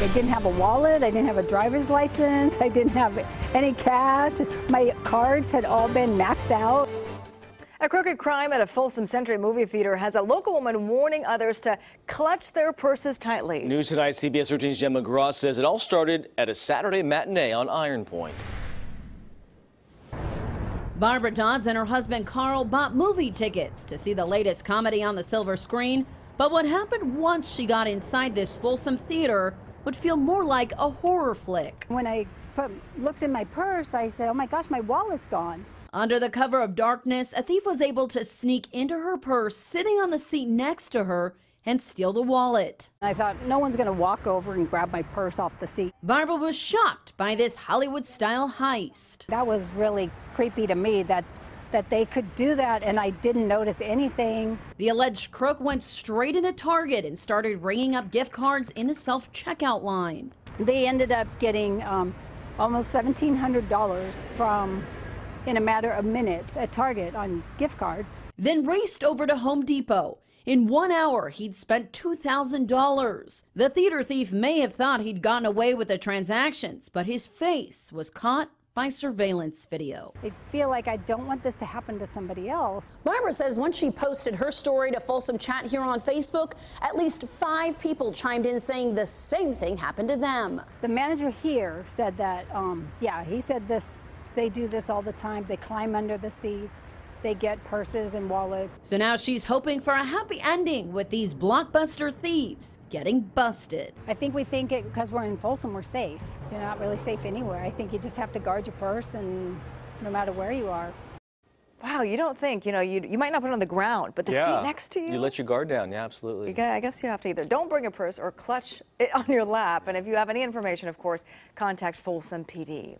I didn't have a wallet, I didn't have a driver's license, I didn't have any cash. My cards had all been maxed out. A crooked crime at a Folsom Century movie theater has a local woman warning others to clutch their purses tightly. News tonight, CBS 13's Jen McGraw says it all started at a Saturday matinee on Iron Point. Barbara Dodds and her husband Carl bought movie tickets to see the latest comedy on the silver screen. But what happened once she got inside this Folsom theater would feel more like a horror flick. When I put, looked in my purse, I said, oh my gosh, my wallet's gone. Under the cover of darkness, a thief was able to sneak into her purse, sitting on the seat next to her, and steal the wallet. I thought, no one's going to walk over and grab my purse off the seat. Barbara was shocked by this Hollywood style heist. That was really creepy to me that that they could do that and I didn't notice anything. The alleged crook went straight into Target and started ringing up gift cards in a self checkout line. They ended up getting um, almost $1,700 from in a matter of minutes at Target on gift cards. Then raced over to Home Depot. In one hour, he'd spent $2,000. The theater thief may have thought he'd gotten away with the transactions, but his face was caught by surveillance video. I feel like I don't want this to happen to somebody else. Barbara says once she posted her story to Folsom Chat here on Facebook, at least five people chimed in saying the same thing happened to them. The manager here said that, um, yeah, he said this, they do this all the time. They climb under the seats they get purses and wallets. So now she's hoping for a happy ending with these blockbuster thieves getting busted. I think we think it because we're in Folsom, we're safe. You're not really safe anywhere. I think you just have to guard your purse and no matter where you are. Wow, you don't think, you know, you, you might not put it on the ground, but the yeah. seat next to you. You let your guard down, yeah, absolutely. You, I guess you have to either don't bring a purse or clutch it on your lap. And if you have any information, of course, contact Folsom PD.